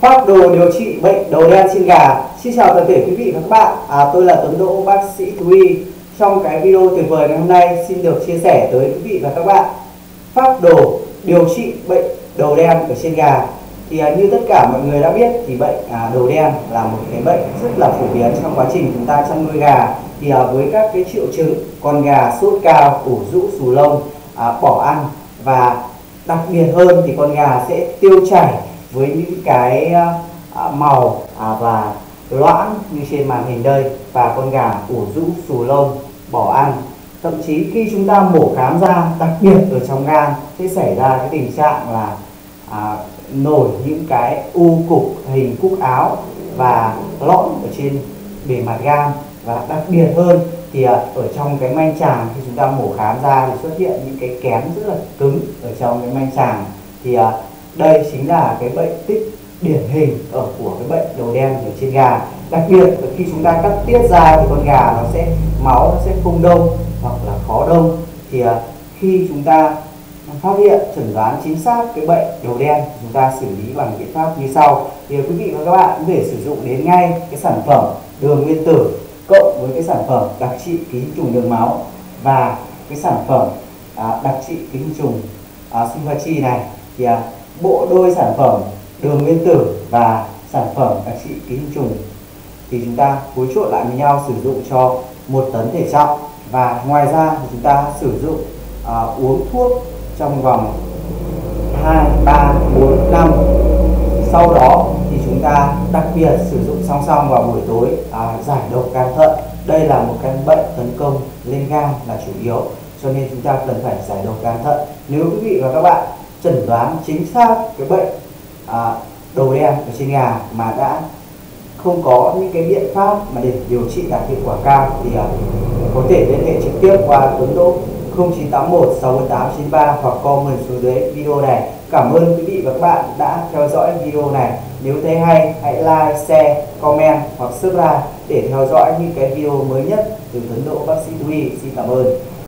Phác đồ điều trị bệnh đầu đen trên gà. Xin chào toàn thể quý vị và các bạn. À, tôi là Tuấn Đỗ, bác sĩ thú y. Trong cái video tuyệt vời ngày hôm nay xin được chia sẻ tới quý vị và các bạn phác đồ điều trị bệnh đầu đen ở trên gà. Thì à, như tất cả mọi người đã biết thì bệnh à, đầu đen là một cái bệnh rất là phổ biến trong quá trình chúng ta chăn nuôi gà. Thì à, với các cái triệu chứng con gà sốt cao, ủ rũ, xù lông, à, bỏ ăn và đặc biệt hơn thì con gà sẽ tiêu chảy với những cái ờ, ờ, màu à, và loãng như trên màn hình đây và con gà ủ rũ xù lông bỏ ăn. Thậm chí khi chúng ta mổ khám ra đặc biệt ở trong gan sẽ xảy ra cái tình trạng là à, nổi những cái u cục hình cúc áo và lõm ở trên bề mặt gan. Và đặc biệt hơn thì à, ở trong cái manh tràng khi chúng ta mổ khám ra thì xuất hiện những cái kén rất là cứng ở trong cái manh tràng. Thì à, đây chính là cái bệnh tích điển hình ở của cái bệnh đầu đen ở trên gà. Đặc biệt là khi chúng ta cắt tiết ra thì con gà nó sẽ máu nó sẽ không đông hoặc là khó đông. Thì à, khi chúng ta phát hiện chẩn đoán chính xác cái bệnh đầu đen chúng ta xử lý bằng biện pháp như sau. Thì à, quý vị và các bạn có thể sử dụng đến ngay cái sản phẩm đường nguyên tử cộng với cái sản phẩm đặc trị ký trùng đường máu và cái sản phẩm à, đặc trị ký trùng à, sinh hoa chi này. Thì à, bộ đôi sản phẩm đường nguyên tử và sản phẩm đặc trị ký sinh trùng. Thì chúng ta phối trộn lại với nhau sử dụng cho một tấn thể trọng. Và ngoài ra thì chúng ta sử dụng à, uống thuốc trong vòng 2, 3, 4, 5 sau đó thì chúng ta đặc biệt sử dụng song song vào buổi tối à, giải độc gan thận. Đây là một căn bệnh tấn công lên gan là chủ yếu cho nên chúng ta cần phải giải độc gan thận. Nếu quý vị và các bạn chẩn đoán chính xác cái bệnh à, đầu đen ở trên gà mà đã không có những cái biện pháp mà để điều trị đạt hiệu quả cao thì à, có thể liên hệ trực tiếp qua Tuấn Đỗ 0981 6893 hoặc comment xuống dưới video này. Cảm ơn quý vị và các bạn đã theo dõi video này. Nếu thấy hay, hãy like, share, comment hoặc subscribe để theo dõi những cái video mới nhất từ Tuấn Đỗ bác sĩ Thú Xin cảm ơn.